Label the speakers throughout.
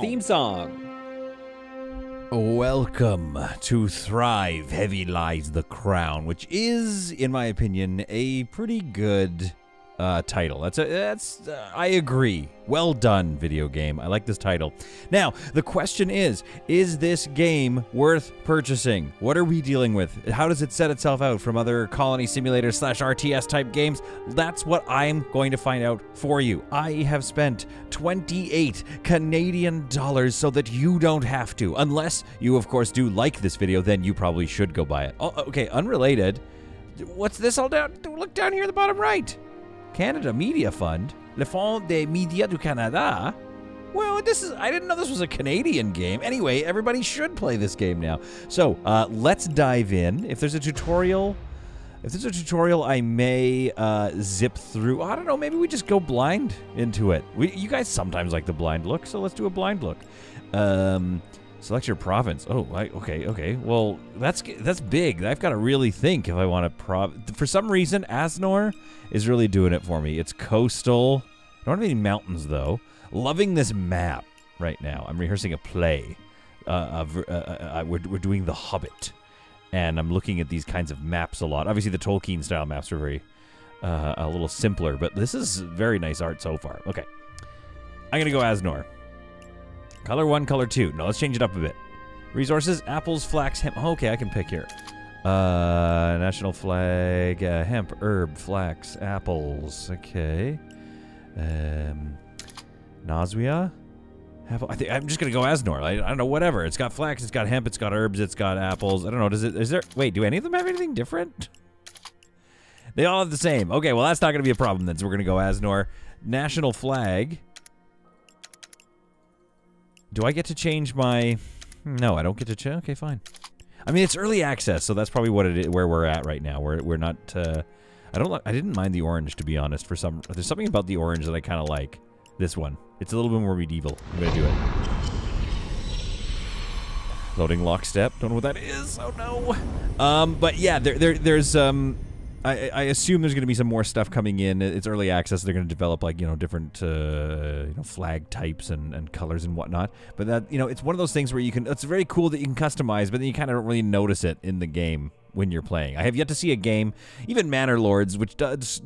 Speaker 1: Theme song. Welcome to Thrive Heavy Lies the Crown, which is, in my opinion, a pretty good uh, title. That's a that's uh, I agree. Well done, video game. I like this title. Now the question is: Is this game worth purchasing? What are we dealing with? How does it set itself out from other colony simulator slash RTS type games? That's what I'm going to find out for you. I have spent 28 Canadian dollars so that you don't have to. Unless you, of course, do like this video, then you probably should go buy it. Oh, okay, unrelated. What's this all down? Look down here at the bottom right. Canada Media Fund, Le Fonds des Médias du Canada. Well, this is, I didn't know this was a Canadian game. Anyway, everybody should play this game now. So, uh, let's dive in. If there's a tutorial, if there's a tutorial, I may uh, zip through. I don't know, maybe we just go blind into it. We, you guys sometimes like the blind look, so let's do a blind look. Um, select your province. Oh, I, okay, okay. Well, that's that's big. I've got to really think if I want to prov. For some reason, Asnor is really doing it for me. It's coastal. I don't have any mountains though. Loving this map right now. I'm rehearsing a play. Uh, uh, uh, uh, we're, we're doing The Hobbit, and I'm looking at these kinds of maps a lot. Obviously, the Tolkien style maps are very uh, a little simpler, but this is very nice art so far. Okay, I'm gonna go Asnor. Color one, color two. No, let's change it up a bit. Resources: apples, flax, hemp. okay, I can pick here. Uh, national flag, uh, hemp, herb, flax, apples. Okay. Um? Apple. I think I'm just gonna go Asnor. I, I don't know. Whatever. It's got flax. It's got hemp. It's got herbs. It's got apples. I don't know. Does it? Is there? Wait. Do any of them have anything different? they all have the same. Okay. Well, that's not gonna be a problem then. So we're gonna go Asnor. National flag. Do I get to change my? No, I don't get to change. Okay, fine. I mean, it's early access, so that's probably what it is, where we're at right now. We're we're not. Uh, I don't. I didn't mind the orange to be honest. For some, there's something about the orange that I kind of like. This one. It's a little bit more medieval. I'm gonna do it. Loading lockstep. Don't know what that is. Oh no. Um, but yeah, there, there there's um I, I assume there's going to be some more stuff coming in. It's early access. They're going to develop like you know different uh, you know flag types and, and colors and whatnot. But that you know it's one of those things where you can. It's very cool that you can customize, but then you kind of don't really notice it in the game when you're playing. I have yet to see a game, even Manor Lords, which does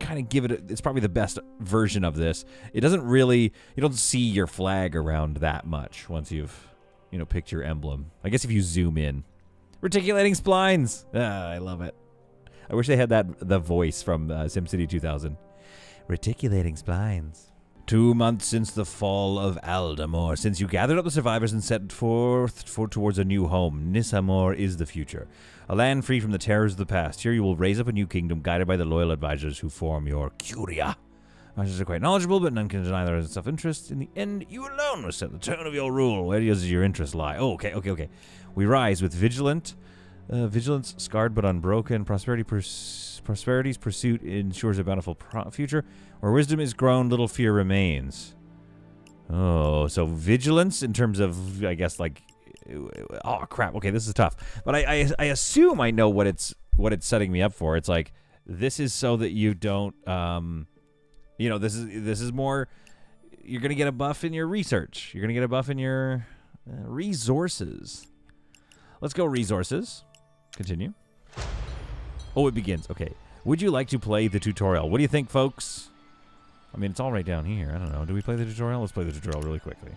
Speaker 1: kind of give it. A, it's probably the best version of this. It doesn't really. You don't see your flag around that much once you've you know picked your emblem. I guess if you zoom in, reticulating splines. Ah, I love it. I wish they had that the voice from uh, SimCity 2000. Reticulating splines. Two months since the fall of Aldamor, since you gathered up the survivors and set forth for towards a new home, Nissamor is the future. A land free from the terrors of the past. Here you will raise up a new kingdom guided by the loyal advisors who form your Curia. Advisors are quite knowledgeable, but none can deny their self-interest. In the end, you alone will set the tone of your rule. Where does your interest lie? Oh, okay, okay, okay. We rise with vigilant uh, vigilance, scarred but unbroken. Prosperity, pers- prosperity's pursuit ensures a bountiful future. Where wisdom is grown, little fear remains. Oh, so vigilance in terms of, I guess, like, oh crap. Okay, this is tough. But I, I, I assume I know what it's what it's setting me up for. It's like this is so that you don't, um, you know, this is this is more. You're gonna get a buff in your research. You're gonna get a buff in your uh, resources. Let's go resources. Continue. Oh, it begins. Okay. Would you like to play the tutorial? What do you think, folks? I mean, it's all right down here. I don't know. Do we play the tutorial? Let's play the tutorial really quickly.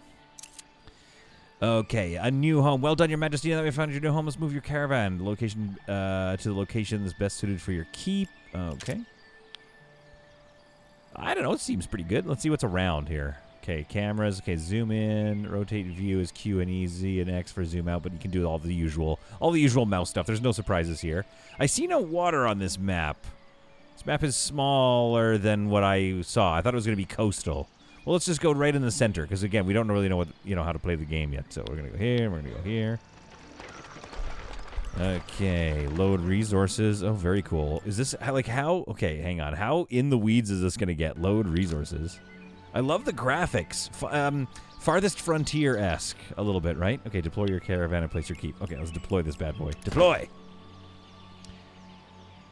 Speaker 1: Okay, a new home. Well done, Your Majesty. Now that we found your new home, let's move your caravan location uh, to the location that's best suited for your keep. Okay. I don't know. It seems pretty good. Let's see what's around here. Okay, cameras. Okay, zoom in, rotate view is Q and E, Z and X for zoom out, but you can do all the usual, all the usual mouse stuff. There's no surprises here. I see no water on this map. This map is smaller than what I saw. I thought it was going to be coastal. Well, let's just go right in the center, because again, we don't really know what you know how to play the game yet. So we're gonna go here. We're gonna go here. Okay, load resources. Oh, very cool. Is this like how? Okay, hang on. How in the weeds is this gonna get? Load resources. I love the graphics. F um, farthest frontier esque a little bit, right? Okay, deploy your caravan and place your keep. Okay, let's deploy this bad boy. Deploy.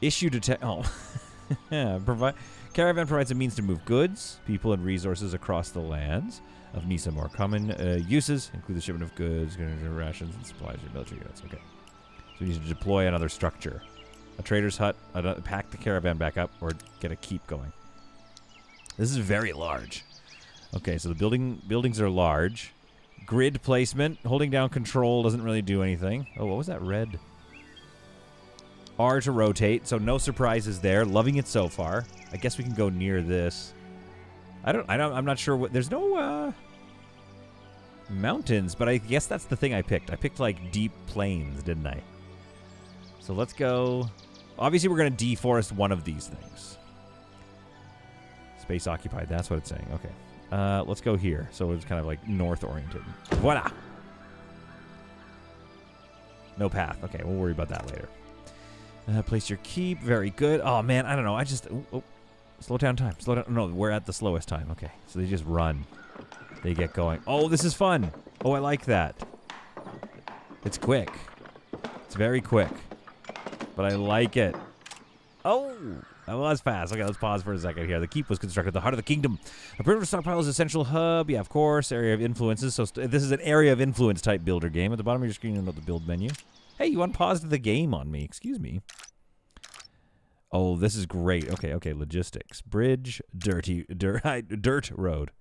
Speaker 1: Issue detect. Oh, yeah, provide. Caravan provides a means to move goods, people, and resources across the lands of Nisa. More common uh, uses include the shipment of goods, rations, and supplies to military units. Okay. So we need to deploy another structure. A trader's hut, uh, pack the caravan back up, or get a keep going. This is very large. Okay, so the building buildings are large. Grid placement, holding down control doesn't really do anything. Oh, what was that red? R to rotate, so no surprises there. Loving it so far. I guess we can go near this. I don't, I don't, I'm not sure what, there's no, uh, mountains, but I guess that's the thing I picked. I picked, like, deep plains, didn't I? So let's go, obviously we're going to deforest one of these things. Space occupied, that's what it's saying. Okay. Uh, let's go here. So it's kind of like north-oriented. Voila! No path. Okay, we'll worry about that later. Uh, place your keep. Very good. Oh, man, I don't know. I just... Oh, oh. Slow down time. Slow down. No, we're at the slowest time. Okay, so they just run. They get going. Oh, this is fun. Oh, I like that. It's quick. It's very quick. But I like it. Oh! That was fast. Okay, let's pause for a second here. The keep was constructed the heart of the kingdom. A perimeter stockpile is essential hub. Yeah, of course. Area of influences. So this is an area of influence type builder game. At the bottom of your screen, you know the build menu. Hey, you unpaused the game on me. Excuse me. Oh, this is great. Okay, okay. Logistics. Bridge, dirty, dirt, dirt road.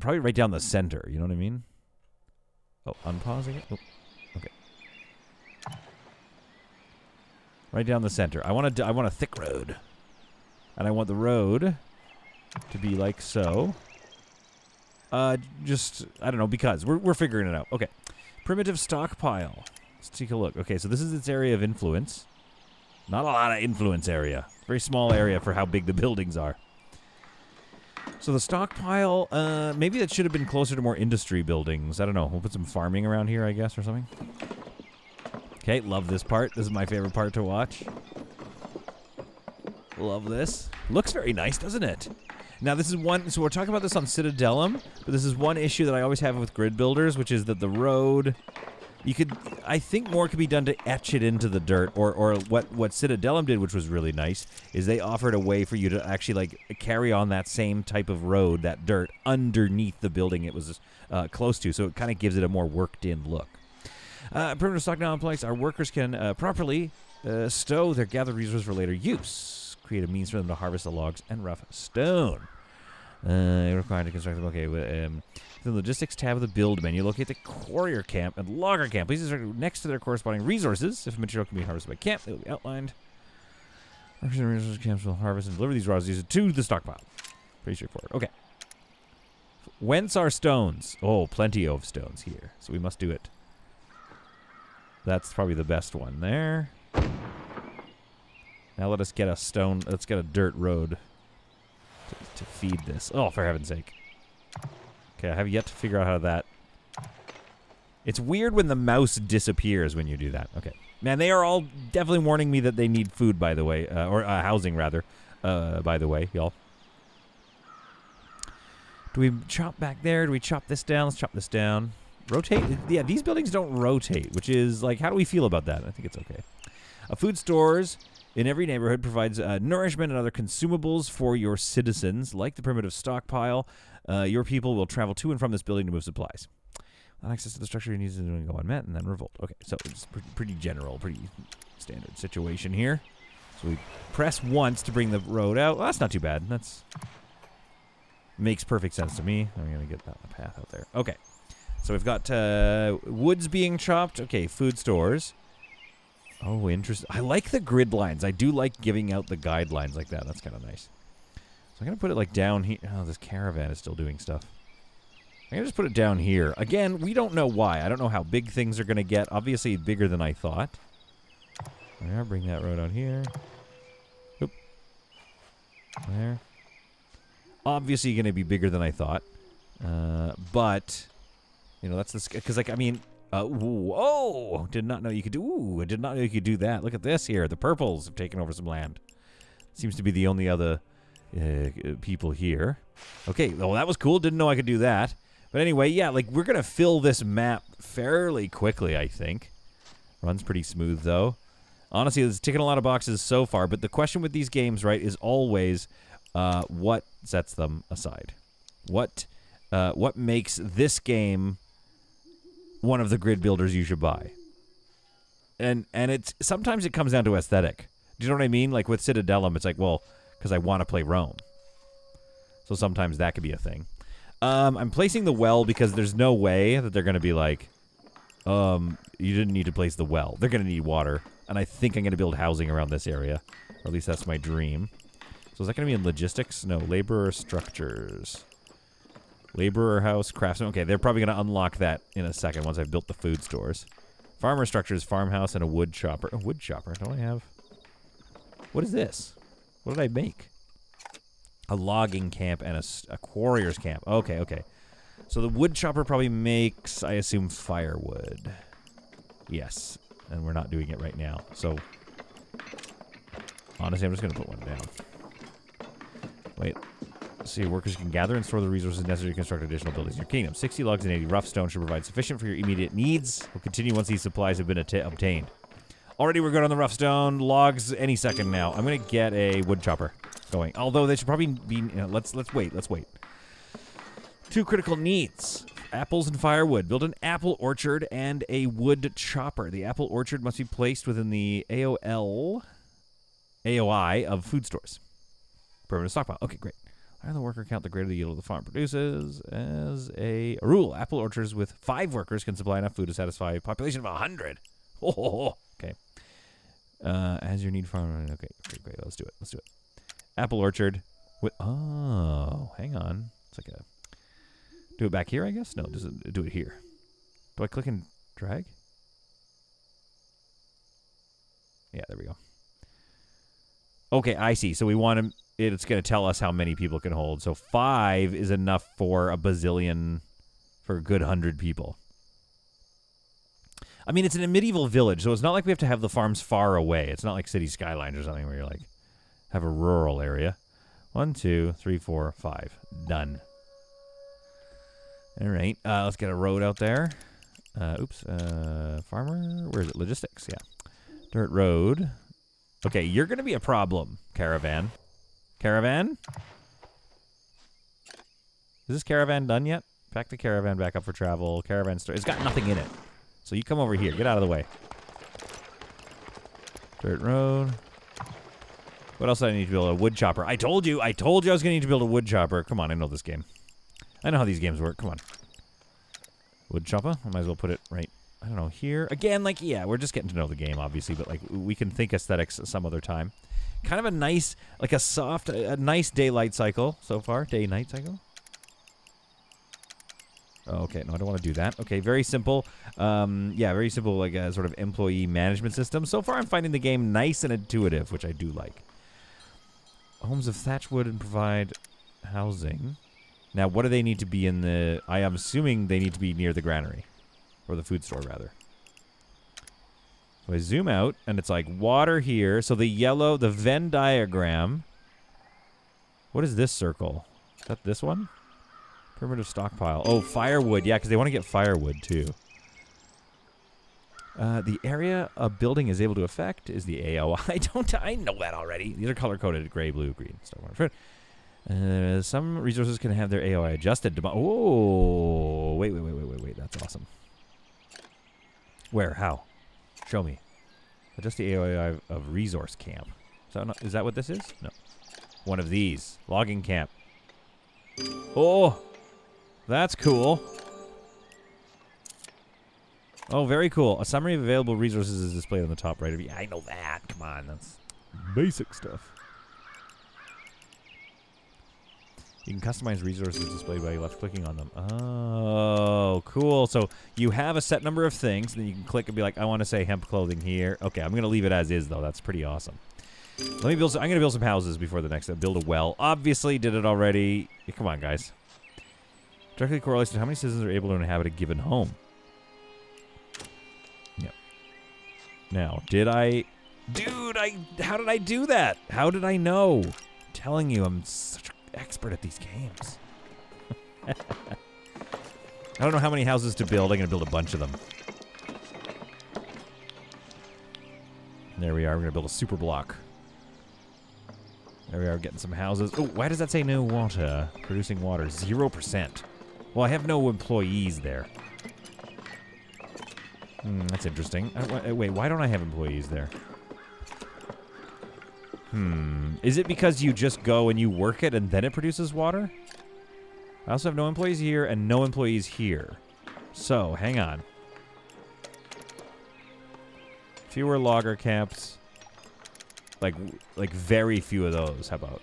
Speaker 1: Probably right down the center. You know what I mean? Oh, unpausing it. Oh, Right down the center. I want a, I want a thick road, and I want the road to be like so. Uh, just I don't know because we're we're figuring it out. Okay, primitive stockpile. Let's take a look. Okay, so this is its area of influence. Not a lot of influence area. Very small area for how big the buildings are. So the stockpile, uh, maybe that should have been closer to more industry buildings. I don't know. We'll put some farming around here, I guess, or something. Okay, love this part. This is my favorite part to watch. Love this. Looks very nice, doesn't it? Now, this is one, so we're talking about this on Citadelum, but this is one issue that I always have with grid builders, which is that the road you could, I think more could be done to etch it into the dirt, or or what what Citadelum did, which was really nice, is they offered a way for you to actually like carry on that same type of road, that dirt, underneath the building it was uh, close to, so it kind of gives it a more worked-in look. Uh, perimeter stock now in place. Our workers can uh, properly uh, stow their gathered resources for later use. Create a means for them to harvest the logs and rough stone. Uh, required to construct them. Okay, um, the logistics tab of the build menu, locate the courier camp and logger camp. Please insert next to their corresponding resources. If material can be harvested by camp, they will be outlined. Resources camps will harvest and deliver these resources to the stockpile. Pretty straightforward. Okay. Whence are stones? Oh, plenty of stones here. So we must do it. That's probably the best one there. Now let us get a stone. Let's get a dirt road to, to feed this. Oh, for heaven's sake. Okay, I have yet to figure out how that... It's weird when the mouse disappears when you do that. Okay. Man, they are all definitely warning me that they need food, by the way. Uh, or uh, housing, rather. Uh, by the way, y'all. Do we chop back there? Do we chop this down? Let's chop this down. Rotate? Yeah, these buildings don't rotate, which is, like, how do we feel about that? I think it's okay. Uh, food stores in every neighborhood provides uh, nourishment and other consumables for your citizens, like the primitive stockpile. Uh, your people will travel to and from this building to move supplies. Access to the structure, you need to go unmet and then revolt. Okay, so it's pretty general, pretty standard situation here. So we press once to bring the road out. Well, that's not too bad. That's makes perfect sense to me. I'm gonna get that path out there. Okay, so we've got uh, woods being chopped. Okay, food stores. Oh, interesting. I like the grid lines. I do like giving out the guidelines like that. That's kind of nice. So I'm going to put it like down here. Oh, this caravan is still doing stuff. I'm going to just put it down here. Again, we don't know why. I don't know how big things are going to get. Obviously, bigger than I thought. There, bring that road out here. Oop. There. Obviously going to be bigger than I thought. Uh, but, you know, that's the... Because, like, I mean, uh, whoa! Did not know you could do. Ooh, I did not know you could do that. Look at this here. The purples have taken over some land. Seems to be the only other uh, people here. Okay, well that was cool. Didn't know I could do that. But anyway, yeah, like we're gonna fill this map fairly quickly. I think. Runs pretty smooth though. Honestly, it's ticking a lot of boxes so far. But the question with these games, right, is always uh, what sets them aside? What uh, what makes this game one of the grid builders you should buy? And and it's sometimes it comes down to aesthetic. Do you know what I mean? Like with Citadelum, it's like, well, because I want to play Rome. So sometimes that could be a thing. Um, I'm placing the well because there's no way that they're going to be like, um, you didn't need to place the well. They're going to need water. And I think I'm going to build housing around this area. Or at least that's my dream. So is that going to be in logistics? No, laborer structures. Laborer house, craftsman. Okay, they're probably going to unlock that in a second once I've built the food stores. Farmer structures, farmhouse, and a wood chopper. A wood chopper, don't I have? What is this? What did I make? A logging camp and a, a quarrier's camp. Okay, okay. So the wood chopper probably makes, I assume, firewood. Yes. And we're not doing it right now. So, honestly, I'm just going to put one down. Wait. See, workers can gather and store the resources necessary to construct additional buildings in your kingdom. 60 logs and 80 rough stone should provide sufficient for your immediate needs. We'll continue once these supplies have been obtained. Already we're good on the rough stone. Logs any second now. I'm going to get a wood chopper going. Although they should probably be... You know, let's, let's wait. Let's wait. Two critical needs. Apples and firewood. Build an apple orchard and a wood chopper. The apple orchard must be placed within the AOL... AOI of food stores. Permanent stockpile. Okay, great. Higher the worker count, the greater the yield of the farm produces. As a, rule, apple orchards with five workers can supply enough food to satisfy a population of a hundred. Oh, okay. Uh, as your need farm. Okay, great, great. Let's do it. Let's do it. Apple orchard with. Oh, hang on. It's like a. Do it back here, I guess. No, does it do it here? Do I click and drag? Yeah, there we go. Okay, I see. So we want to. It's going to tell us how many people can hold. So five is enough for a bazillion, for a good hundred people. I mean, it's in a medieval village, so it's not like we have to have the farms far away. It's not like City Skylines or something where you're like, have a rural area. One, two, three, four, five. Done. All right, uh, let's get a road out there. Uh, oops, uh, farmer, where is it? Logistics, yeah. Dirt road. Okay, you're to be a problem, caravan. Caravan? Is this caravan done yet? Pack the caravan back up for travel. Caravan store. It's got nothing in it. So you come over here. Get out of the way. Dirt road. What else do I need to build? A wood chopper. I told you. I told you I was going to need to build a wood chopper. Come on. I know this game. I know how these games work. Come on. Wood chopper. I might as well put it right, I don't know, here. Again, like, yeah, we're just getting to know the game, obviously, but, like, we can think aesthetics some other time. Kind of a nice, like a soft, a nice daylight cycle so far. Day-night cycle. Okay, no, I don't want to do that. Okay, very simple. Um, yeah, very simple, like a sort of employee management system. So far, I'm finding the game nice and intuitive, which I do like. Homes of Thatchwood and provide housing. Now, what do they need to be in the... I am assuming they need to be near the granary. Or the food store, rather. So I zoom out, and it's like water here. So the yellow, the Venn diagram... What is this circle? Is that this one? Primitive stockpile. Oh, firewood. Yeah, because they want to get firewood, too. Uh, the area a building is able to affect is the AO. I don't. I know that already. These are color coded: gray, blue, green. Uh, some resources can have their AOI adjusted. Oh, wait, wait, wait, wait, wait, wait. That's awesome. Where? How? Show me. Adjust the AOI of resource camp. Is that, not, is that what this is? No. One of these. Logging camp. Oh, that's cool. Oh, very cool. A summary of available resources is displayed on the top right of you. I know that. Come on, that's basic stuff. You can customize resources displayed by left clicking on them. Oh, cool. So you have a set number of things, and then you can click and be like, I want to say hemp clothing here. Okay, I'm going to leave it as is, though. That's pretty awesome. Let me build. Some, I'm going to build some houses before the next. Uh, build a well. Obviously, did it already. Come on, guys. Directly correlates to how many citizens are able to inhabit a given home. Yep. Now, did I... Dude, I... How did I do that? How did I know? I'm telling you, I'm such an expert at these games. I don't know how many houses to build. I'm going to build a bunch of them. There we are. We're going to build a super block. There we are, getting some houses. Oh, why does that say no water? Producing water, 0%. Well, I have no employees there. Hmm, that's interesting. Uh, wait, why don't I have employees there? Hmm. Is it because you just go and you work it and then it produces water? I also have no employees here and no employees here. So, hang on. Fewer logger camps. Like, like very few of those. How about?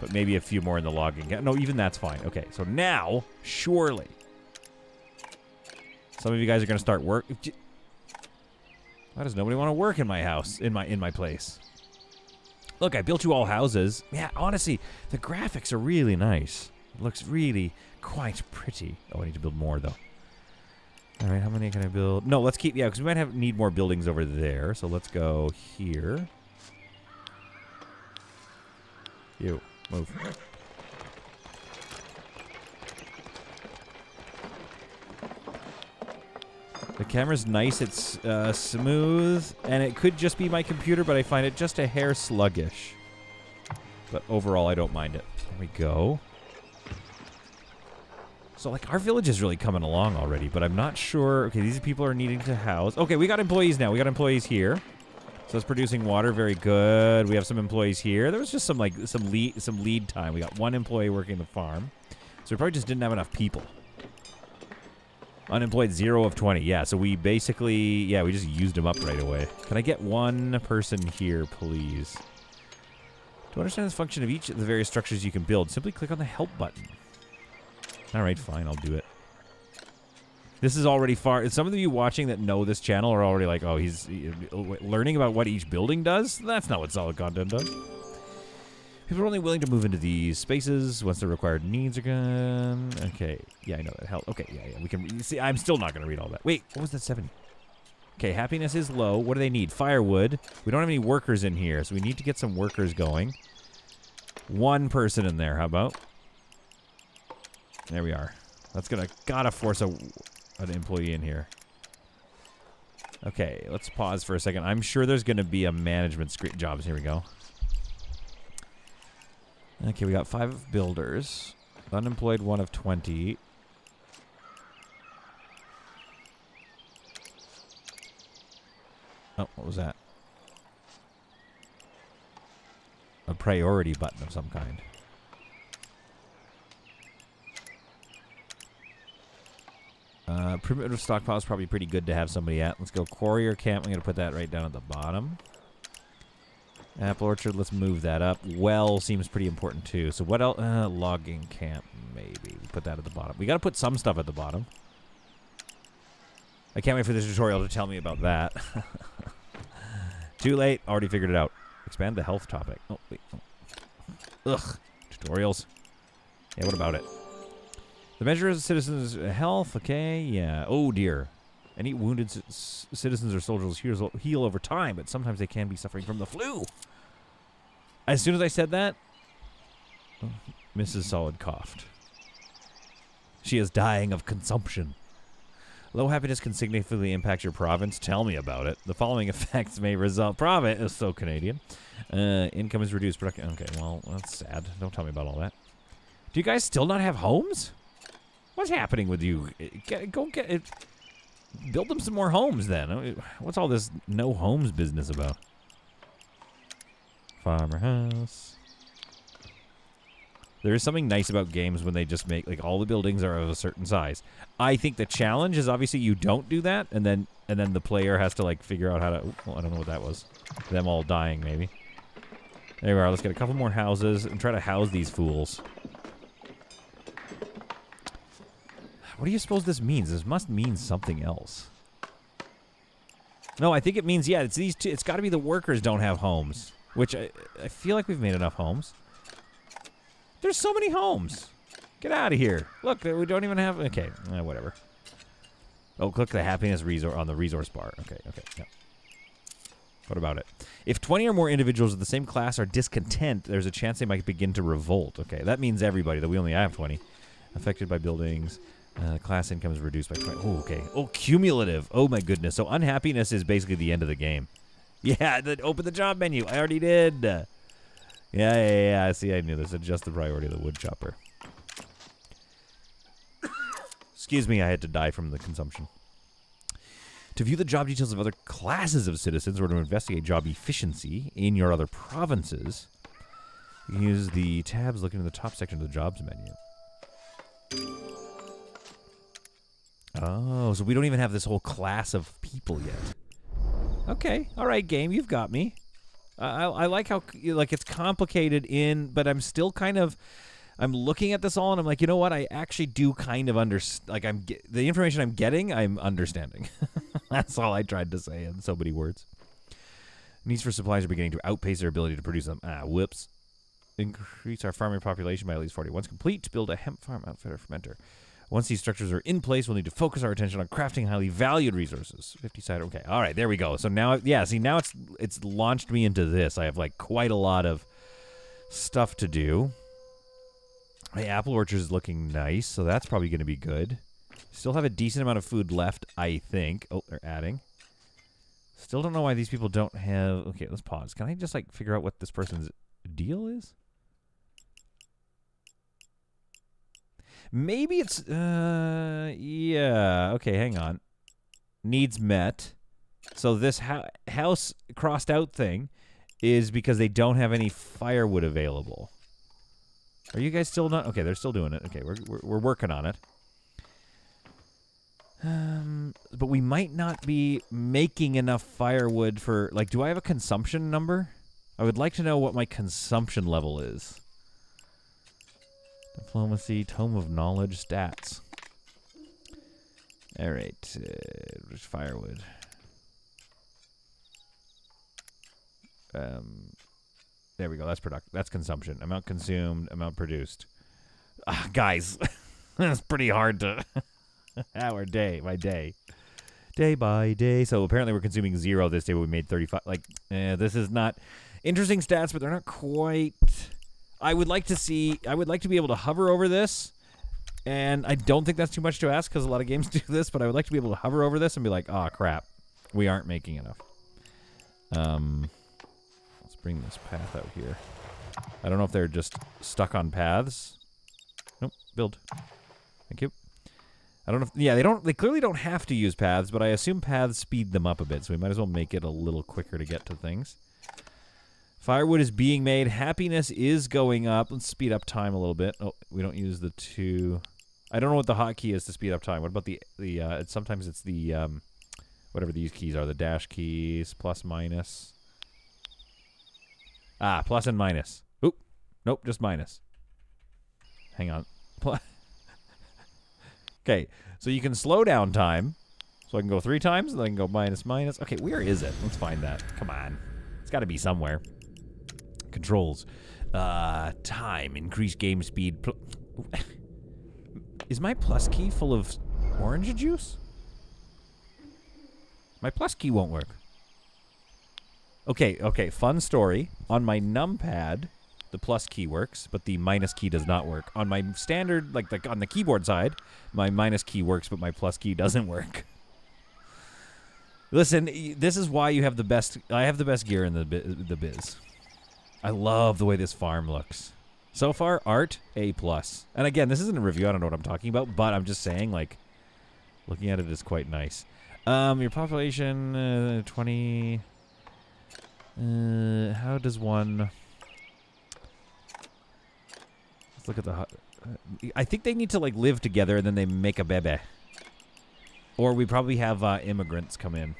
Speaker 1: But maybe a few more in the logging. No, even that's fine. Okay, so now, surely, some of you guys are going to start work. Why does nobody want to work in my house, in my in my place? Look, I built you all houses. Yeah, honestly, the graphics are really nice. It looks really quite pretty. Oh, I need to build more, though. All right, how many can I build? No, let's keep, yeah, because we might have need more buildings over there. So let's go here. You, move. The camera's nice, it's uh, smooth, and it could just be my computer, but I find it just a hair sluggish. But overall, I don't mind it. There we go. So, like, our village is really coming along already, but I'm not sure. Okay, these people are needing to house. Okay, we got employees now. We got employees here. So it's producing water, very good. We have some employees here. There was just some like some lead some lead time. We got one employee working the farm, so we probably just didn't have enough people. Unemployed, zero of 20. Yeah, so we basically, yeah, we just used them up right away. Can I get one person here, please? To understand the function of each of the various structures you can build, simply click on the help button. All right, fine, I'll do it. This is already far. Some of you watching that know this channel are already like, oh, he's learning about what each building does? That's not what solid content does. People are only willing to move into these spaces once their required needs are gone. Okay. Yeah, I know that. Hell. Okay, yeah, yeah. We can see. I'm still not going to read all that. Wait, what was that seven? Okay, happiness is low. What do they need? Firewood. We don't have any workers in here, so we need to get some workers going. One person in there, how about? There we are. That's gonna gotta force a an employee in here. Okay, let's pause for a second. I'm sure there's gonna be a management screen jobs. Here we go. Okay, we got five builders. Unemployed one of 20. Oh, what was that? A priority button of some kind. Uh, primitive stockpile is probably pretty good to have somebody at. Let's go or camp. I'm going to put that right down at the bottom. Apple orchard, let's move that up. Well seems pretty important too. So what else? Uh, logging camp, maybe. Put that at the bottom. We got to put some stuff at the bottom. I can't wait for this tutorial to tell me about that. Too late. Already figured it out. Expand the health topic. Oh, wait. Oh. Ugh. Tutorials. Yeah, what about it? The measure of citizens' health. Okay, yeah. Oh, dear. Any wounded citizens or soldiers heal, heal over time, but sometimes they can be suffering from the flu. As soon as I said that, Mrs. Solid coughed. She is dying of consumption. Low happiness can significantly impact your province. Tell me about it. The following effects may result. Province is so Canadian. Uh, income is reduced. Production. Okay, well, that's sad. Don't tell me about all that. Do you guys still not have homes? What's happening with you? Get, go get it. Build them some more homes then. Uh, what's all this no homes business about? Farmer house. There is something nice about games when they just make like all the buildings are of a certain size. I think the challenge is obviously you don't do that, and then and then the player has to like figure out how to. I don't know what that was. Them all dying maybe. There we are. Let's get a couple more houses and try to house these fools. What do you suppose this means? This must mean something else. No, I think it means, yeah, it's these two. It's got to be the workers don't have homes. Which I, I feel like we've made enough homes. There's so many homes. Get out of here. Look, we don't even have... Okay, eh, whatever. Oh, click the happiness resource on the resource bar. Okay, okay, yeah. What about it? If 20 or more individuals of the same class are discontent, there's a chance they might begin to revolt. Okay, that means everybody, that we only have 20. Affected by buildings. Uh, class income is reduced by 20. Oh, okay. Oh, cumulative. Oh, my goodness. So unhappiness is basically the end of the game. Yeah, the, open the job menu. I already did. Yeah, yeah, yeah. I see. I knew this. Adjust the priority of the wood chopper. Excuse me. I had to die from the consumption. To view the job details of other classes of citizens or to investigate job efficiency in your other provinces, you can use the tabs looking in the top section of the jobs menu. Oh, so we don't even have this whole class of people yet. Okay, all right, game, you've got me. I, I like how like it's complicated in, but I'm still kind of. I'm looking at this all and I'm like, you know what? I actually do kind of understand. Like, I'm the information I'm getting, I'm understanding. That's all I tried to say in so many words. Needs for supplies are beginning to outpace their ability to produce them. Ah, whoops. Increase our farming population by at least 40. Once complete, build a hemp farm outfitter fermenter. Once these structures are in place, we'll need to focus our attention on crafting highly valued resources. 50 side. Okay. All right. There we go. So now, yeah, see, now it's it's launched me into this. I have like quite a lot of stuff to do. My apple orchard is looking nice, so that's probably going to be good. Still have a decent amount of food left, I think. Oh, they're adding. Still don't know why these people don't have. Okay, let's pause. Can I just like figure out what this person's deal is? Maybe it's uh yeah. Okay, hang on. Needs met. So this ho- house crossed out thing is because they don't have any firewood available. Are you guys still not? Okay, they're still doing it. Okay, we're we're, we're working on it. Um, but we might not be making enough firewood for like. Do I have a consumption number? I would like to know what my consumption level is. Diplomacy, Tome of Knowledge, stats. All right, uh, firewood. Um, there we go. That's product. That's consumption. Amount consumed. Amount produced. Ah, guys, that's pretty hard to. Hour day by day, day by day. So apparently we're consuming zero this day, but we made thirty-five. Like, eh, this is not interesting stats, but they're not quite. I would like to see. I would like to be able to hover over this, and I don't think that's too much to ask because a lot of games do this. But I would like to be able to hover over this and be like, "Oh crap, we aren't making enough." Um, let's bring this path out here. I don't know if they're just stuck on paths. Nope, build. Thank you. I don't know. If, yeah, they don't. They clearly don't have to use paths, but I assume paths speed them up a bit, so we might as well make it a little quicker to get to things. Firewood is being made. Happiness is going up. Let's speed up time a little bit. Oh, we don't use the two. I don't know what the hotkey is to speed up time. What about the the? Uh, it's, sometimes it's the um, whatever these keys are. The dash keys, plus minus. Ah, plus and minus. Oop, nope, just minus. Hang on. okay, so you can slow down time. So I can go three times, and then I can go minus minus. Okay, where is it? Let's find that. Come on. It's got to be somewhere. Controls. Uh, time. Increase game speed. Is my plus key full of orange juice? My plus key won't work. Okay, okay. Fun story. On my numpad, the plus key works, but the minus key does not work. On my standard, like the, on the keyboard side, my minus key works, but my plus key doesn't work. Listen, this is why you have the best. I have the best gear in the the biz. I love the way this farm looks. So far, art A plus. And again, this isn't a review. I don't know what I'm talking about, but I'm just saying, like, looking at it is quite nice. Um, your population, uh, 20. Uh, how does one? Let's look at the. I think they need to like live together and then they make a bebe. Or we probably have uh, immigrants come in.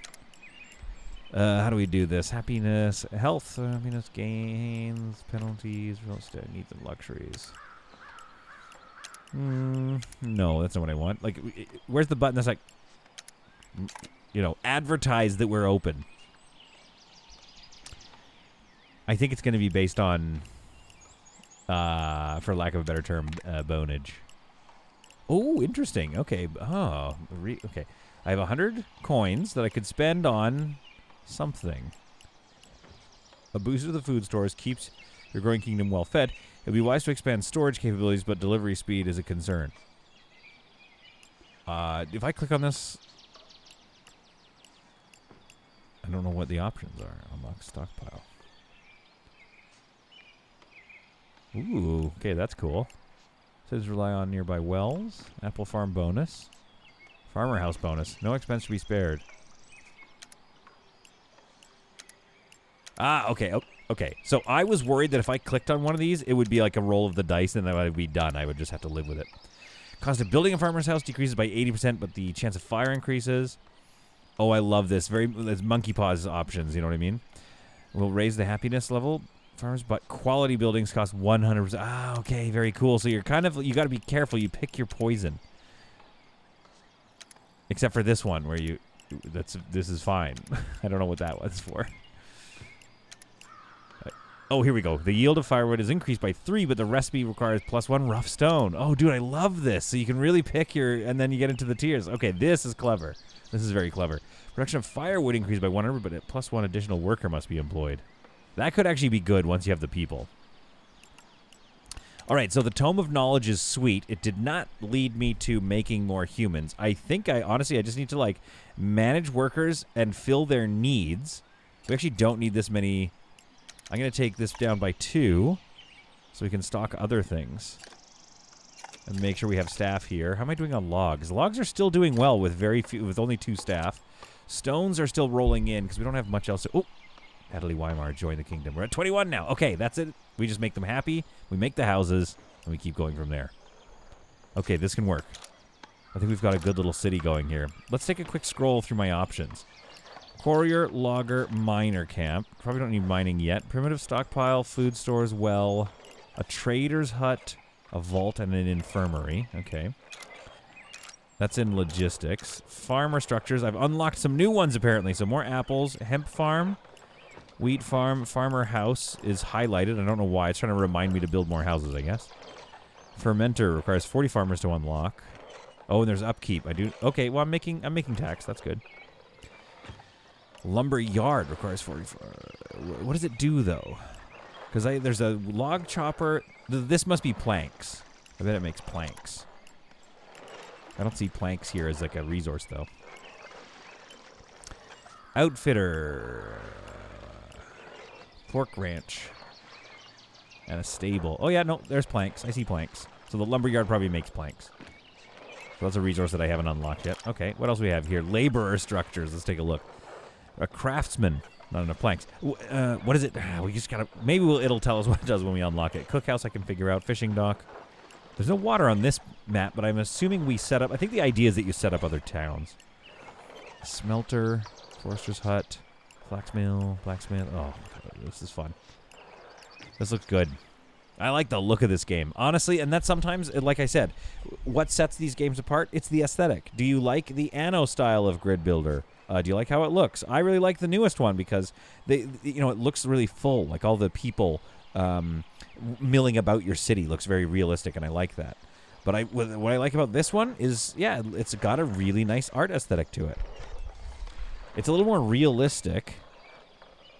Speaker 1: Uh, how do we do this? Happiness, health, uh, happiness gains, penalties, real estate needs and luxuries. Mm, no, that's not what I want. Like, where's the button that's like, you know, advertise that we're open? I think it's going to be based on, uh, for lack of a better term, uh, bonage. Oh, interesting. Okay. Oh, okay. I have a hundred coins that I could spend on something. A boost to the food stores keeps your growing kingdom well fed. It would be wise to expand storage capabilities, but delivery speed is a concern. Uh, if I click on this, I don't know what the options are. Unlock stockpile. Ooh, okay, that's cool. Says rely on nearby wells. Apple farm bonus. Farmer house bonus. No expense to be spared. Ah, okay. Oh, okay. So I was worried that if I clicked on one of these, it would be like a roll of the dice and then I would be done. I would just have to live with it. Cost of building a farmer's house decreases by 80%, but the chance of fire increases. Oh, I love this. Very, there's monkey paws options, you know what I mean? Will raise the happiness level farmers, but quality buildings cost 100%. Ah, okay, very cool. So you're kind of, you got to be careful. You pick your poison. Except for this one where you, that's, this is fine. I don't know what that was for. Oh, here we go. The yield of firewood is increased by three, but the recipe requires plus one rough stone. Oh, dude, I love this. So you can really pick your, and then you get into the tiers. Okay, this is clever. This is very clever. Production of firewood increased by 100, but plus one additional worker must be employed. That could actually be good once you have the people. All right, so the Tome of Knowledge is sweet. It did not lead me to making more humans. I think I honestly I just need to like manage workers and fill their needs. We actually don't need this many. I'm going to take this down by two so we can stock other things and make sure we have staff here. How am I doing on logs? Logs are still doing well with very few, with only two staff. Stones are still rolling in because we don't have much else. To, oh, Natalie Weimar joined the kingdom. We're at 21 now. Okay, that's it. We just make them happy. We make the houses, and we keep going from there. Okay, this can work. I think we've got a good little city going here. Let's take a quick scroll through my options. Courier, logger, miner camp. Probably don't need mining yet. Primitive stockpile, food stores, well, a trader's hut, a vault, and an infirmary. Okay. That's in logistics. Farmer structures. I've unlocked some new ones apparently. So more apples. Hemp farm. Wheat farm. Farmer house is highlighted. I don't know why. It's trying to remind me to build more houses, I guess. Fermenter requires 40 farmers to unlock. Oh, and there's upkeep. I do. Okay, well I'm making I'm making tax. That's good. Lumber yard requires 44. What does it do though? Because there's a log chopper. This must be planks. I bet it makes planks. I don't see planks here as like a resource though. Outfitter. Pork ranch. And a stable. Oh yeah, no, there's planks. I see planks. So the lumberyard probably makes planks. So that's a resource that I haven't unlocked yet. Okay, what else we have here? Laborer structures. Let's take a look. A craftsman. Not enough planks. Uh, what is it? We just gotta. Maybe we'll, it'll tell us what it does when we unlock it. Cookhouse, I can figure out. Fishing dock. There's no water on this map, but I'm assuming we set up. I think the idea is that you set up other towns. Smelter, forester's hut, mill, blacksmith. Oh, this is fun. This looks good. I like the look of this game, honestly, and that's sometimes, like I said, what sets these games apart? It's the aesthetic. Do you like the Anno style of grid builder? Uh, do you like how it looks? I really like the newest one because they, you know, it looks really full. Like all the people um, milling about your city looks very realistic, and I like that. But I what I like about this one is, yeah, it's got a really nice art aesthetic to it. It's a little more realistic,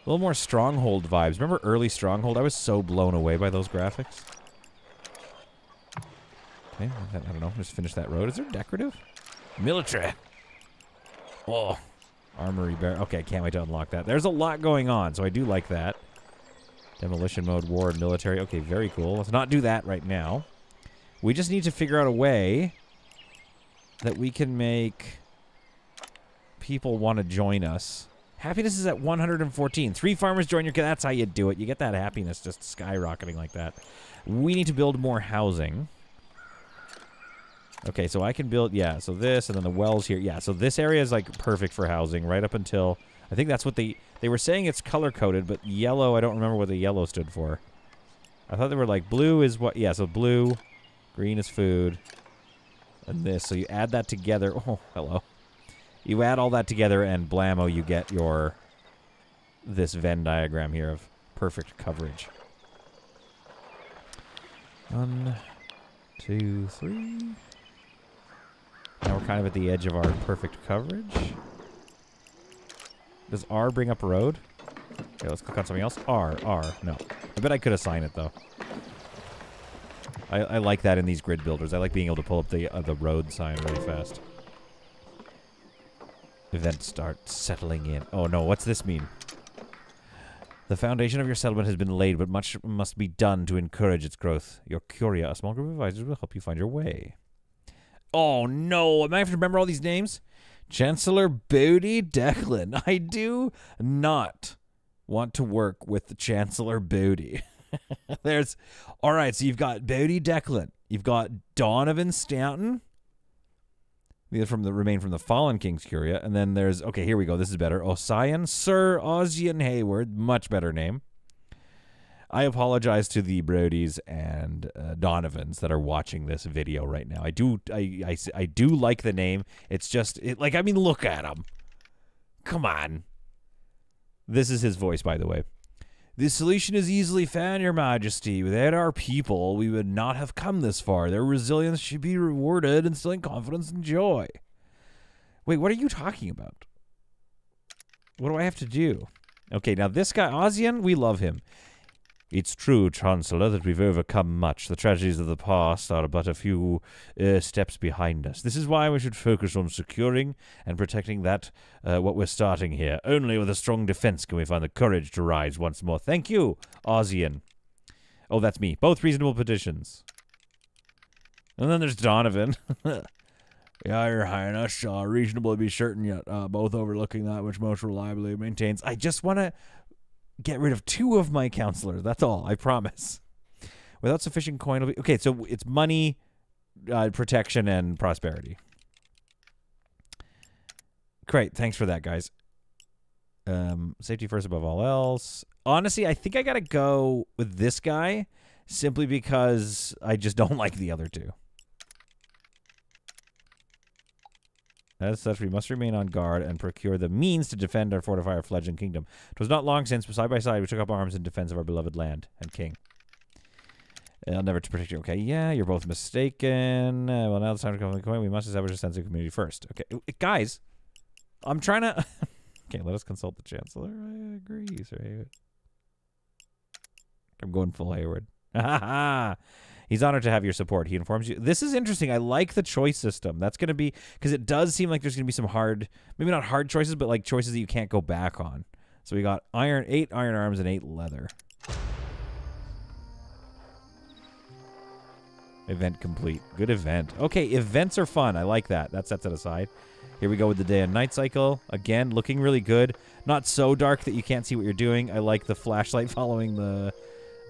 Speaker 1: a little more Stronghold vibes. Remember early Stronghold? I was so blown away by those graphics. Okay, I don't know. Just finish that road. Is there decorative? Military. Oh, armory bear. Okay, can't wait to unlock that. There's a lot going on, so I do like that. Demolition mode, war, and military. Okay, very cool. Let's not do that right now. We just need to figure out a way that we can make people want to join us. Happiness is at 114. Three farmers join your... That's how you do it. You get that happiness just skyrocketing like that. We need to build more housing. Okay, so I can build... Yeah, so this and then the wells here. Yeah, so this area is like perfect for housing right up until... I think that's what they they were saying it's color coded, but yellow. I don't remember what the yellow stood for. I thought they were like blue is what. Yeah, so blue, green is food, and this. So you add that together. Oh, hello. You add all that together, and blammo, you get your this Venn diagram here of perfect coverage. One, two, three. Now we're kind of at the edge of our perfect coverage. Does R bring up a road? Okay, let's click on something else. R, R. No. I bet I could assign it, though. I, I like that in these grid builders. I like being able to pull up the, uh, the road sign really fast. Events start settling in. Oh, no. What's this mean? The foundation of your settlement has been laid, but much must be done to encourage its growth. Your Curia, a small group of advisors, will help you find your way. Oh no, am I have to remember all these names? Chancellor Booty Declan. I do not want to work with the Chancellor Booty. There's all right, so you've got Booty Declan. You've got Donovan Stanton. These from the remain from the fallen King's Curia. And then there's okay, here we go. This is better. Osian, Sir Ossian Hayward, much better name. I apologize to the Brodies and uh, Donovans that are watching this video right now. I do, I, I, I do like the name. It's just, it, like, I mean, look at him. Come on. This is his voice, by the way. The solution is easily found, Your Majesty. Without our people, we would not have come this far. Their resilience should be rewarded, instilling confidence and joy. Wait, what are you talking about? What do I have to do? Okay, now this guy, Ozian, we love him. It's true, Chancellor, that we've overcome much. The tragedies of the past are but a few uh, steps behind us. This is why we should focus on securing and protecting that, uh, what we're starting here. Only with a strong defense can we find the courage to rise once more. Thank you, Ozian. Oh, that's me. Both reasonable petitions. And then there's Donovan. yeah, Your Highness, uh, reasonable to be certain yet, uh, both overlooking that which most reliably maintains. I just want to get rid of two of my counselors. That's all. I promise. Without sufficient coin, be, okay. So it's money, uh, protection, and prosperity. Great. Thanks for that, guys. Um, safety first above all else. Honestly, I think I gotta go with this guy simply because I just don't like the other two. As such, we must remain on guard and procure the means to defend and fortify our fledgling kingdom. It was not long since, side by side, we took up arms in defense of our beloved land and king. I'll never to protect you. Okay, yeah, you're both mistaken. Uh, well, now it's time to come the coin. We must establish a sense of community first. Okay, guys, I'm trying to. okay, let us consult the chancellor. I agree, Sir Hayward. I'm going full Hayward. Ha ha! He's honored to have your support. He informs you. This is interesting. I like the choice system. That's going to be because it does seem like there's going to be some hard, maybe not hard choices, but like choices that you can't go back on. So we got iron, eight iron arms, and eight leather. Event complete. Good event. Okay, events are fun. I like that. That sets it aside. Here we go with the day and night cycle. Again, looking really good. Not so dark that you can't see what you're doing. I like the flashlight following the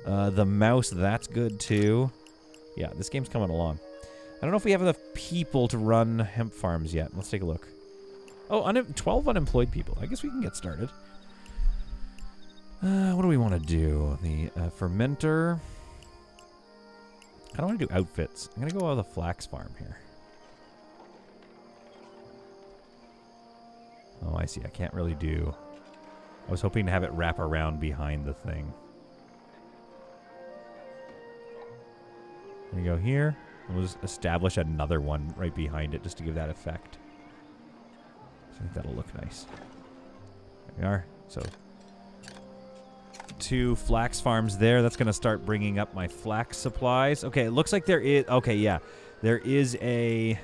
Speaker 1: uh, the mouse. That's good too. Yeah, this game's coming along. I don't know if we have enough people to run hemp farms yet. Let's take a look. Oh, un 12 unemployed people. I guess we can get started. Uh, what do we want to do? The uh, fermenter. I don't want to do outfits. I'm going to go with a flax farm here. Oh, I see. I can't really do... I was hoping to have it wrap around behind the thing. We go here. We'll just establish another one right behind it just to give that effect. I think that'll look nice. There we are. So two flax farms there. That's going to start bringing up my flax supplies. Okay, it looks like there is... Okay, yeah. There is a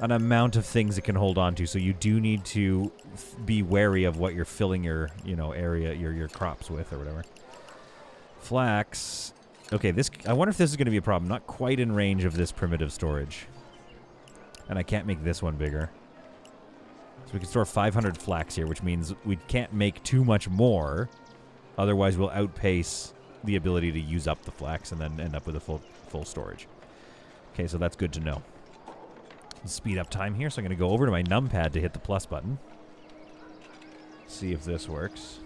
Speaker 1: an amount of things it can hold on to. So you do need to be wary of what you're filling your, you know, area, your your crops with or whatever. Flax Okay, this. I wonder if this is going to be a problem. Not quite in range of this primitive storage. And I can't make this one bigger. So we can store 500 flax here, which means we can't make too much more. Otherwise, we'll outpace the ability to use up the flax and then end up with a full full storage. Okay, so that's good to know. Let's speed up time here, so I'm going to go over to my numpad to hit the plus button. See if this works.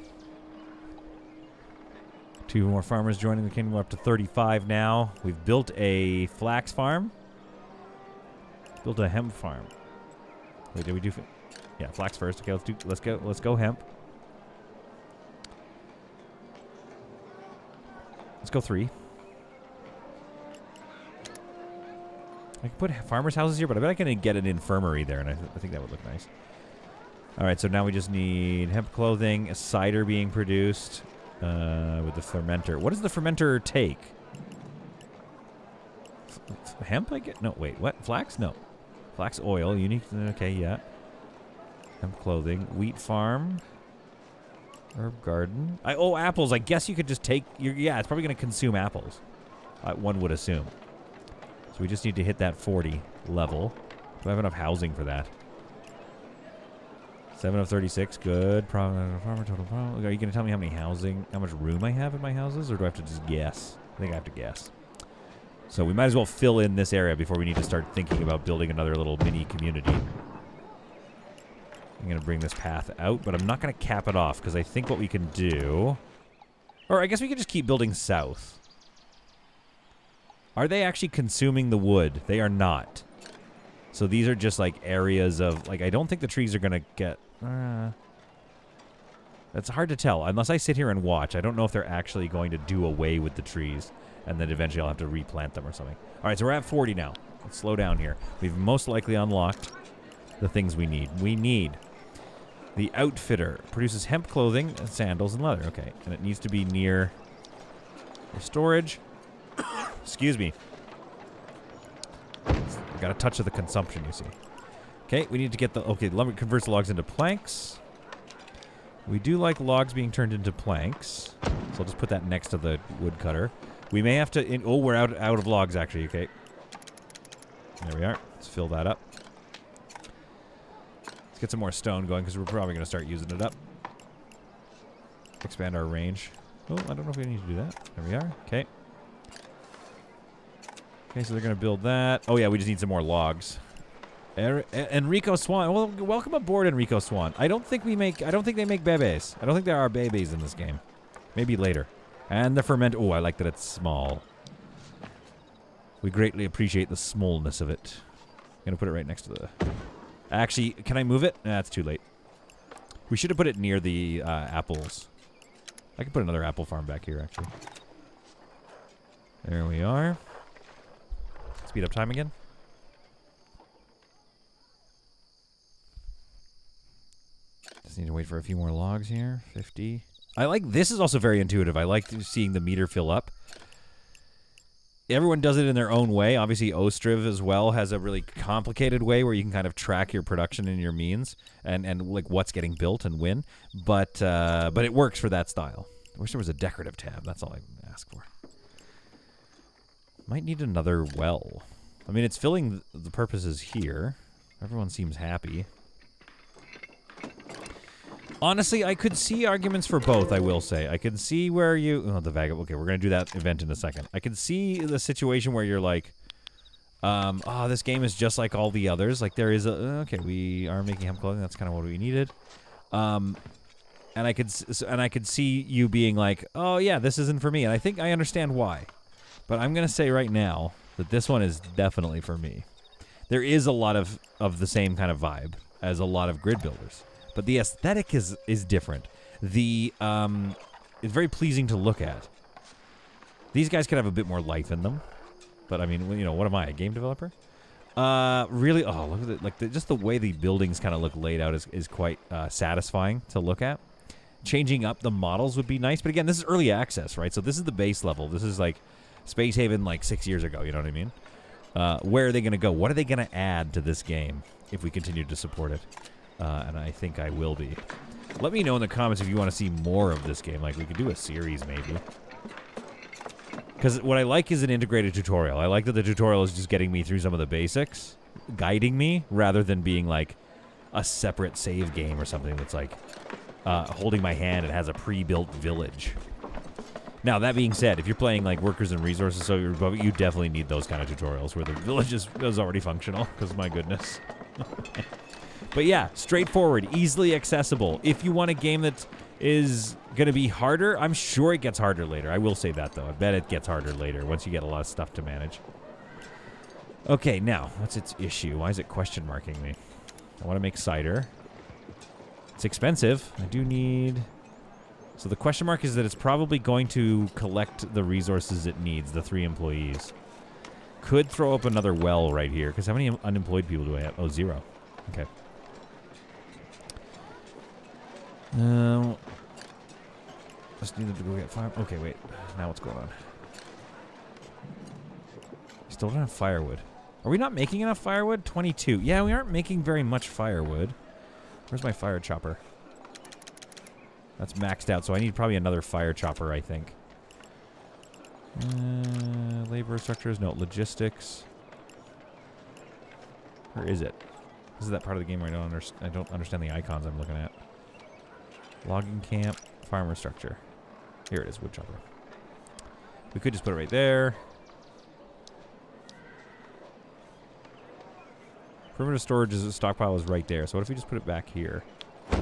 Speaker 1: Two more farmers joining the kingdom. We're up to 35 now. We've built a flax farm. Built a hemp farm. Wait, did we do? Yeah, flax first. Okay, let's do. Let's go. Let's go hemp. Let's go three. I can put farmers' houses here, but I bet I can get an infirmary there, and I, th I think that would look nice. All right, so now we just need hemp clothing, cider being produced, uh, with the fermenter. What does the fermenter take? F hemp, I get? No, wait, what? Flax? No. Flax oil, unique. Okay, yeah. Hemp clothing. Wheat farm. Herb garden. I, oh, apples. I guess you could just take. Your, yeah, it's probably going to consume apples. Uh, one would assume. So we just need to hit that 40 level. Do I have enough housing for that? 7 of 36. Good. Farmer total problem. Are you to tell me how many housing, how much room I have in my houses, or do I have to just guess? I think I have to guess. So we might as well fill in this area before we need to start thinking about building another little mini community. I'm going to bring this path out, but I'm not going to cap it off because I think what we can do... Or I guess we could just keep building south. Are they actually consuming the wood? They are not. So these are just like areas of... Like, I don't think the trees are going to get... Uh, that's hard to tell. Unless I sit here and watch, I don't know if they're actually going to do away with the trees. And then eventually I'll have to replant them or something. All right, so we're at 40 now. Let's slow down here. We've most likely unlocked the things we need. We need the outfitter. Produces hemp clothing, and sandals, and leather. Okay, and it needs to be near the storage. Excuse me. got a touch of the consumption, you see. Okay, we need to get the... Okay, lumber converts the logs into planks. We do like logs being turned into planks. So I'll just put that next to the woodcutter. We may have to... In, oh, we're out, out of logs, actually. Okay. There we are. Let's fill that up. Let's get some more stone going because we're probably going to start using it up. Expand our range. Oh, I don't know if we need to do that. There we are. Okay. Okay, so they're going to build that. Oh, yeah, we just need some more logs. Er Enrico Swan. Well, welcome aboard, Enrico Swan. I don't think we make... I don't think they make bebes. I don't think there are babies in this game. Maybe later. And the ferment... Oh, I like that it's small. We greatly appreciate the smallness of it. I'm to put it right next to the... Actually, can I move it? That's nah, too late. We should have put it near the uh, apples. I can put another apple farm back here, actually. There we are. Speed up time again. Just need to wait for a few more logs here. 50. I like, this is also very intuitive. I like seeing the meter fill up. Everyone does it in their own way. Obviously, Ostriv as well has a really complicated way where you can kind of track your production and your means and, and like what's getting built and when. But uh, but it works for that style. I wish there was a decorative tab. That's all I ask for. Might need another well. I mean, it's filling the purposes here. Everyone seems happy. Honestly, I could see arguments for both, I will say. I can see where you... Oh, the vagabond. Okay, we're going to do that event in a second. I can see the situation where you're like, um, oh, this game is just like all the others. Like, there is a... Okay, we are making hemp clothing. That's kind of what we needed. Um, and I could and I could see you being like, "Oh yeah, this isn't for me." And I think I understand why. But I'm going to say right now that this one is definitely for me. There is a lot of of the same kind of vibe as a lot of grid builders but the aesthetic is is different. The um, it's very pleasing to look at. These guys could have a bit more life in them, but I mean, you know, what am I, a game developer? Uh, really? Oh, look at it! Like the, just the way the buildings kind of look laid out is is quite uh, satisfying to look at. Changing up the models would be nice, but again, this is early access, right? So this is the base level. This is like Space Haven, like six years ago. You know what I mean? Uh, where are they going to go? What are they going to add to this game if we continue to support it? Uh, and I think I will be. Let me know in the comments if you want to see more of this game. Like, we could do a series, maybe. Because what I like is an integrated tutorial. I like that the tutorial is just getting me through some of the basics, guiding me, rather than being, like, a separate save game or something that's, like, uh, holding my hand and has a pre-built village. Now, that being said, if you're playing, like, Workers and Resources, so you definitely need those kind of tutorials where the village is, is already functional, because my goodness. But yeah, straightforward, easily accessible. If you want a game that is going to be harder, I'm sure it gets harder later. I will say that, though. I bet it gets harder later once you get a lot of stuff to manage. Okay, now, what's its issue? Why is it question marking me? I want to make cider. It's expensive. I do need... So the question mark is that it's probably going to collect the resources it needs, the three employees. Could throw up another well right here, because how many unemployed people do I have? Oh, zero. Okay. Um, just needed to go get fire. Okay, wait. Now what's going on? Still don't have firewood. Are we not making enough firewood? 22. Yeah, we aren't making very much firewood. Where's my fire chopper? That's maxed out, so I need probably another fire chopper, I think. Uh, labor structures, no, logistics. Where is it? This is that part of the game where I don't, under I don't understand the icons I'm looking at. Logging camp, farmer structure. Here it is, wood chopper. We could just put it right there. Perimeter storage is stockpile is right there. So what if we just put it back here? I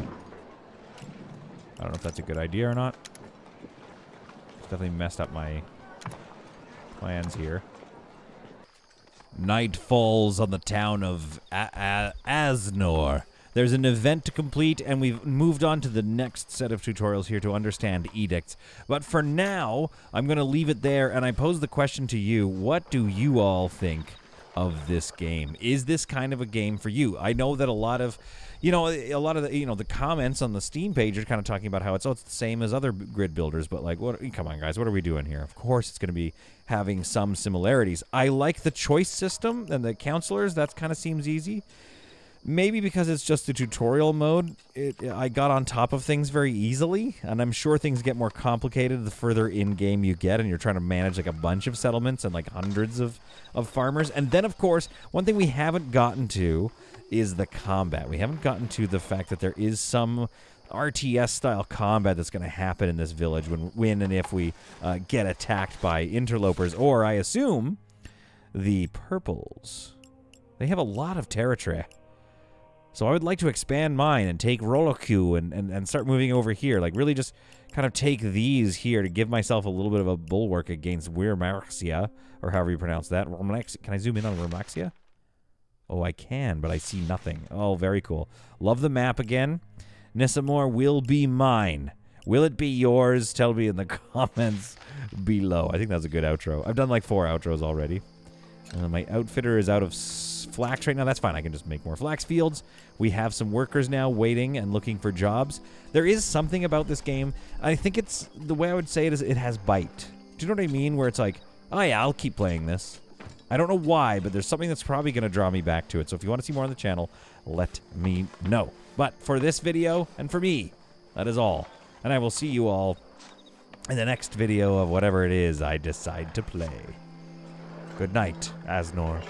Speaker 1: don't know if that's a good idea or not. It's definitely messed up my plans here. Night falls on the town of A A Aznor. There's an event to complete, and we've moved on to the next set of tutorials here to understand edicts. But for now, I'm going to leave it there, and I pose the question to you what do you all think of this game? Is this kind of a game for you? I know that a lot of. You know, a lot of the you know the comments on the Steam page are kind of talking about how it's oh, it's the same as other grid builders, but like, what? Come on, guys, what are we doing here? Of course, it's going to be having some similarities. I like the choice system and the counselors. That kind of seems easy maybe because it's just a tutorial mode, it, I got on top of things very easily, and I'm sure things get more complicated the further in game you get, and you're trying to manage like a bunch of settlements and like hundreds of of farmers. And then, of course, one thing we haven't gotten to is the combat. We haven't gotten to the fact that there is some RTS style combat that's going to happen in this village when when and if we uh, get attacked by interlopers, or I assume the purples. They have a lot of territory. So I would like to expand mine and take Roloku and, and, and start moving over here. Like, really just kind of take these here to give myself a little bit of a bulwark against Wirmaxia, or however you pronounce that. Can I zoom in on Wirmaxia? Oh, I can, but I see nothing. Oh, very cool. Love the map again. Nissamor will be mine. Will it be yours? Tell me in the comments below. I think that's a good outro. I've done like four outros already. Uh, my outfitter is out of flax right now. That's fine. I can just make more flax fields. We have some workers now waiting and looking for jobs. There is something about this game. I think it's the way I would say it is it has bite. Do you know what I mean? Where it's like, oh yeah, I'll keep playing this. I don't know why, but there's something that's probably going to draw me back to it. So if you want to see more on the channel, let me know. But for this video and for me, that is all. And I will see you all in the next video of whatever it is I decide to play. Good night, Aznor.